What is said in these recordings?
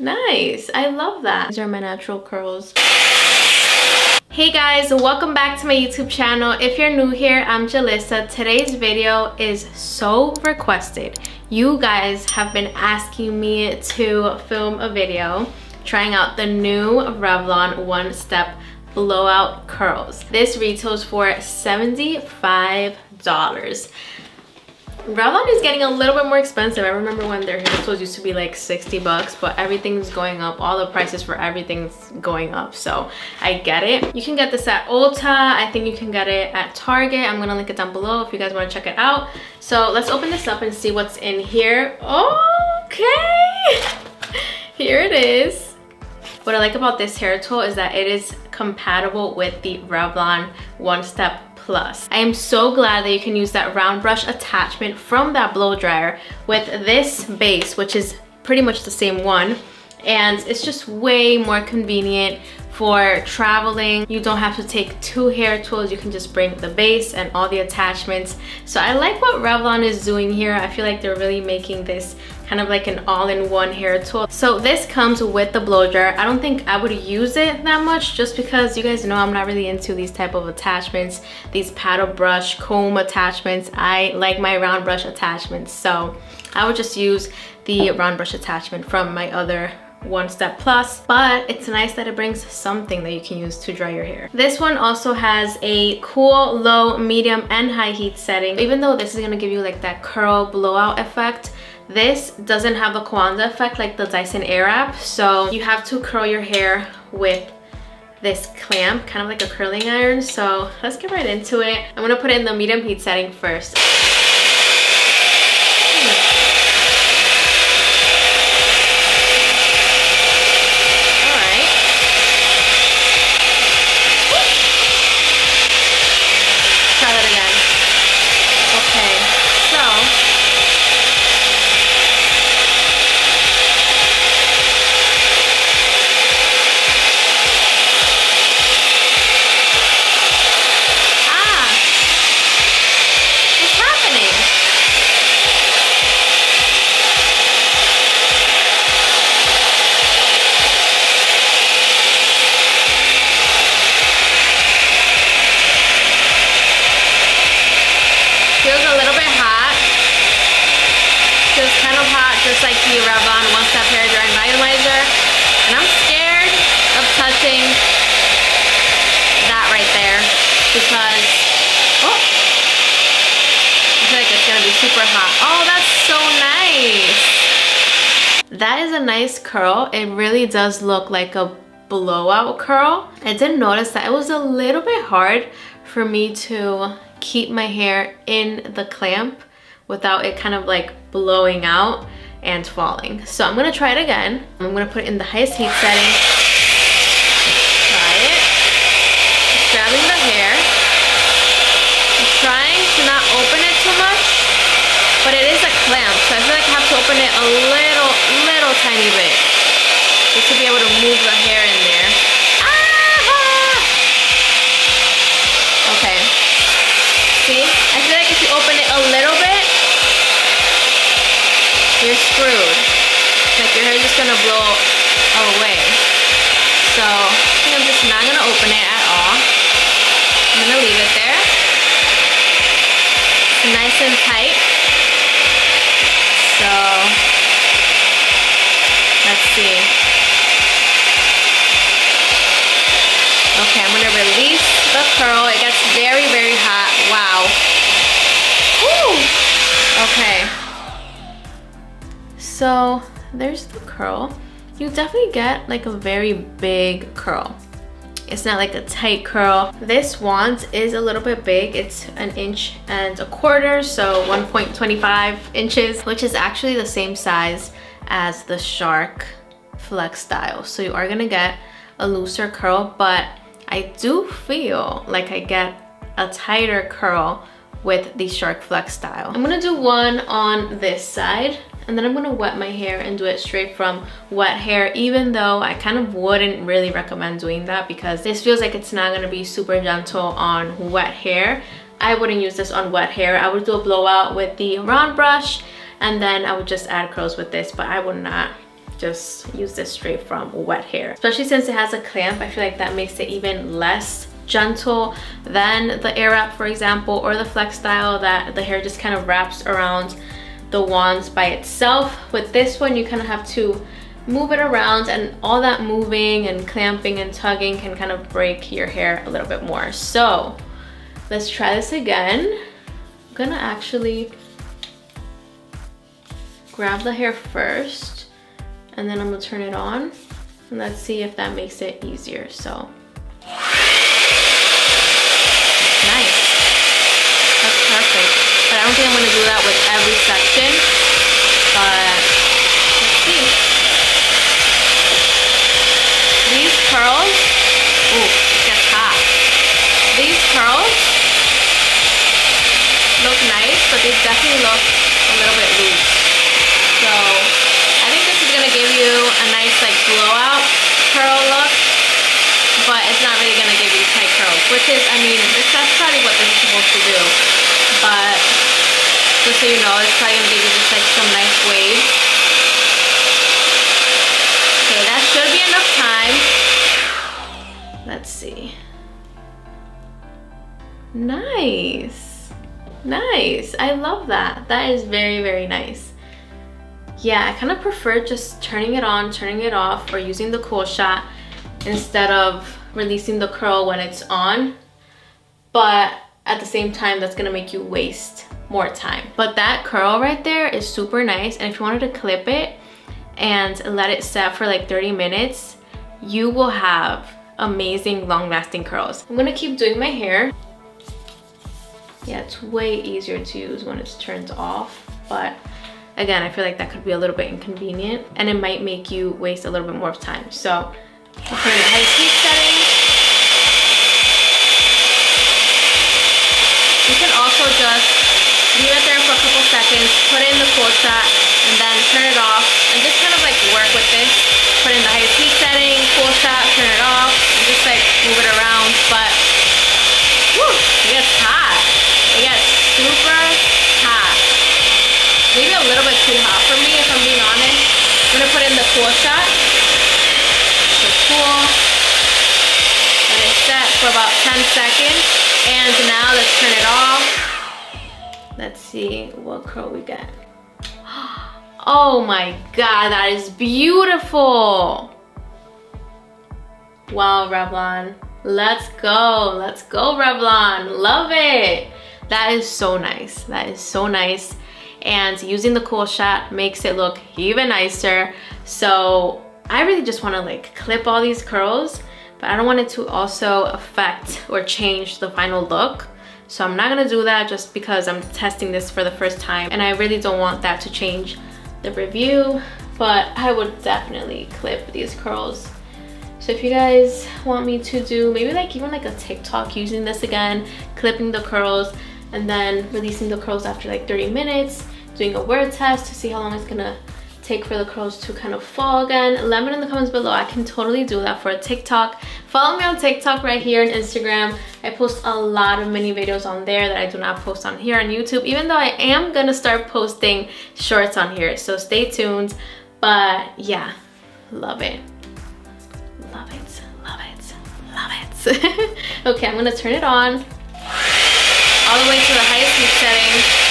Nice, I love that. These are my natural curls. Hey guys, welcome back to my YouTube channel. If you're new here, I'm Julissa. Today's video is so requested. You guys have been asking me to film a video trying out the new Revlon One Step Blowout Curls. This retails for $75. Revlon is getting a little bit more expensive. I remember when their hair tools used to be like 60 bucks, but everything's going up. All the prices for everything's going up. So I get it. You can get this at Ulta. I think you can get it at Target. I'm gonna link it down below if you guys wanna check it out. So let's open this up and see what's in here. Okay. Here it is. What I like about this hair tool is that it is compatible with the Revlon One Step Plus. I am so glad that you can use that round brush attachment from that blow dryer with this base, which is pretty much the same one. And it's just way more convenient for traveling. You don't have to take two hair tools. You can just bring the base and all the attachments. So I like what Revlon is doing here. I feel like they're really making this kind of like an all-in-one hair tool. So this comes with the blow dryer. I don't think I would use it that much just because you guys know I'm not really into these type of attachments, these paddle brush, comb attachments. I like my round brush attachments. So I would just use the round brush attachment from my other one step plus but it's nice that it brings something that you can use to dry your hair this one also has a cool low medium and high heat setting even though this is going to give you like that curl blowout effect this doesn't have a Coanda effect like the Dyson Airwrap, so you have to curl your hair with this clamp, kind of like a curling iron. So let's get right into it. I'm gonna put it in the medium heat setting first. Because, oh, I feel like it's gonna be super hot. Oh, that's so nice. That is a nice curl. It really does look like a blowout curl. I did notice that it was a little bit hard for me to keep my hair in the clamp without it kind of like blowing out and falling. So I'm gonna try it again. I'm gonna put it in the highest heat setting screwed. Like your hair is just gonna blow away. So I think I'm just not gonna open it at all. I'm gonna leave it there. nice and tight. So there's the curl. You definitely get like a very big curl. It's not like a tight curl. This wand is a little bit big. It's an inch and a quarter, so 1.25 inches, which is actually the same size as the Shark FlexStyle. So you are gonna get a looser curl, but I do feel like I get a tighter curl with the Shark FlexStyle. I'm gonna do one on this side and then I'm gonna wet my hair and do it straight from wet hair even though I kind of wouldn't really recommend doing that because this feels like it's not gonna be super gentle on wet hair I wouldn't use this on wet hair I would do a blowout with the round brush and then I would just add curls with this but I would not just use this straight from wet hair. Especially since it has a clamp, I feel like that makes it even less gentle than the air wrap for example, or the FlexStyle that the hair just kind of wraps around the wands by itself. With this one, you kind of have to move it around and all that moving and clamping and tugging can kind of break your hair a little bit more. So let's try this again. I'm gonna actually grab the hair first and then I'm gonna turn it on and let's see if that makes it easier. So, don't think I'm gonna do that with every section, but let's see. These curls, ooh, it gets hot. These curls look nice, but they definitely look a little bit loose. So I think this is gonna give you a nice like blowout curl look, but it's not really gonna give you tight curls, which is, I mean, that's probably what this is supposed to do. But just so you know, it's probably gonna give you just like some nice waves. Okay, that should be enough time. Let's see. Nice. Nice. I love that. That is very, very nice yeah, I kind of prefer just turning it on, turning it off, or using the cool shot instead of releasing the curl when it's on. But at the same time, that's gonna make you waste more time. But that curl right there is super nice. And if you wanted to clip it and let it set for like 30 minutes, you will have amazing long lasting curls. I'm gonna keep doing my hair. Yeah, it's way easier to use when it's turned off, but Again, I feel like that could be a little bit inconvenient and it might make you waste a little bit more of time. So leave it there for a couple seconds, put in the cool shot, and then turn it off and just kind of like work with this. Put in the high heat setting, cool shot, turn it off, and just like move it around. But whew, it gets hot. It gets super hot. maybe a little bit too hot for me if I'm being honest. I'm gonna put in the cool shot. So cool. Let it set for about 10 seconds. And now let's turn it off. Let's see what curl we get. Oh my God, that is beautiful. Wow, Revlon. Let's go, let's go, Revlon. Love it. That is so nice. That is so nice and using the cool shot makes it look even nicer. So I really just wanna like clip all these curls, but I don't want it to also affect or change the final look. So I'm not gonna do that just because I'm testing this for the first time and I really don't want that to change the review, but I would definitely clip these curls. So if you guys want me to do maybe like even like a TikTok using this again, clipping the curls, and then releasing the curls after like 30 minutes, doing a wear test to see how long it's gonna take for the curls to kind of fall again. Let me know in the comments below. I can totally do that for a TikTok. Follow me on TikTok right here and Instagram. I post a lot of mini videos on there that I do not post on here on YouTube, even though I am gonna start posting shorts on here. So stay tuned. But yeah, love it. Love it, love it, love it. okay, I'm gonna turn it on all the way to the highest heat setting.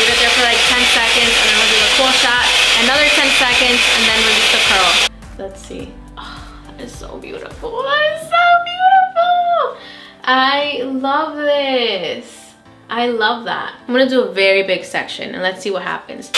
Leave it there for like 10 seconds and then we'll do a cool shot, another 10 seconds, and then release the curl. Let's see. Oh, that is so beautiful. That is so beautiful. I love this. I love that. I'm gonna do a very big section and let's see what happens.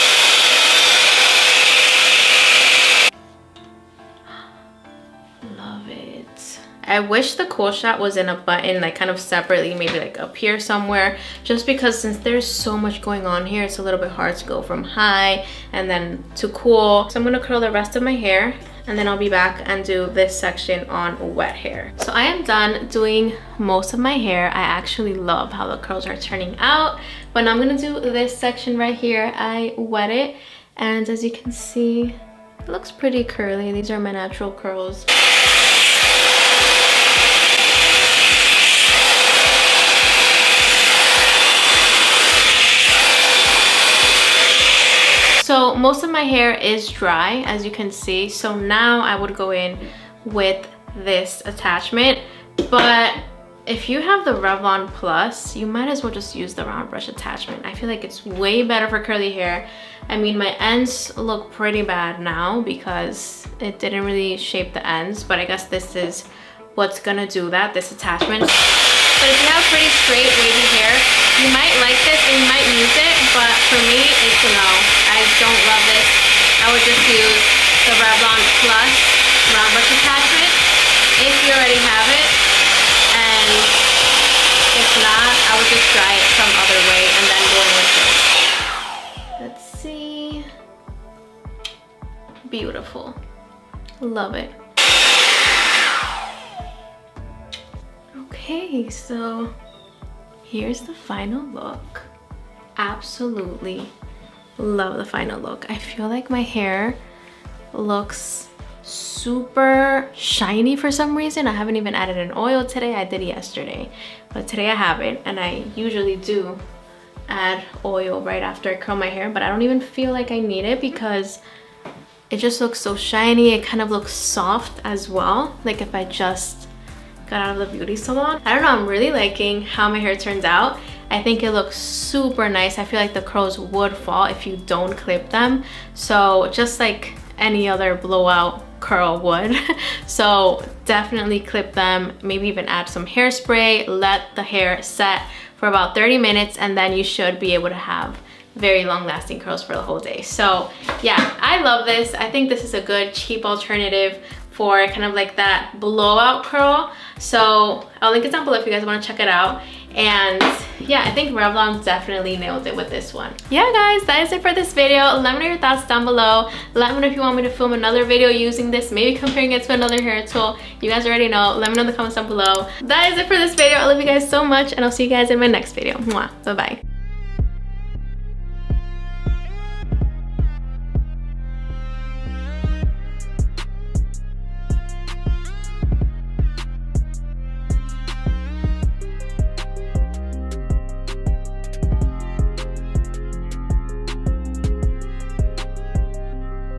I wish the cool shot was in a button like kind of separately, maybe like up here somewhere, just because since there's so much going on here, it's a little bit hard to go from high and then to cool. So I'm gonna curl the rest of my hair and then I'll be back and do this section on wet hair. So I am done doing most of my hair. I actually love how the curls are turning out, but now I'm gonna do this section right here. I wet it and as you can see, it looks pretty curly. These are my natural curls. Most of my hair is dry, as you can see. So now I would go in with this attachment, but if you have the Revlon Plus, you might as well just use the round brush attachment. I feel like it's way better for curly hair. I mean, my ends look pretty bad now because it didn't really shape the ends, but I guess this is what's gonna do that, this attachment. But if you have pretty straight, wavy hair, you might like this and you might use it, but for me, it's a no. Don't love this. I would just use the Revlon Plus round attachment if you already have it And if not, I would just dry it some other way and then go in with this. Let's see. Beautiful. Love it. Okay, so here's the final look. Absolutely love the final look. I feel like my hair looks super shiny for some reason. I haven't even added an oil today. I did yesterday, but today I haven't. And I usually do add oil right after I curl my hair, but I don't even feel like I need it because it just looks so shiny. It kind of looks soft as well. Like if I just got out of the beauty salon. I don't know, I'm really liking how my hair turns out. I think it looks super nice. I feel like the curls would fall if you don't clip them. So just like any other blowout curl would. so definitely clip them, maybe even add some hairspray, let the hair set for about 30 minutes and then you should be able to have very long lasting curls for the whole day. So yeah, I love this. I think this is a good cheap alternative for kind of like that blowout curl. So I'll link it down below if you guys wanna check it out. And yeah, I think Revlon definitely nailed it with this one. Yeah guys, that is it for this video. Let me know your thoughts down below. Let me know if you want me to film another video using this, maybe comparing it to another hair tool. You guys already know. Let me know in the comments down below. That is it for this video. I love you guys so much and I'll see you guys in my next video. Mwah. Bye-bye.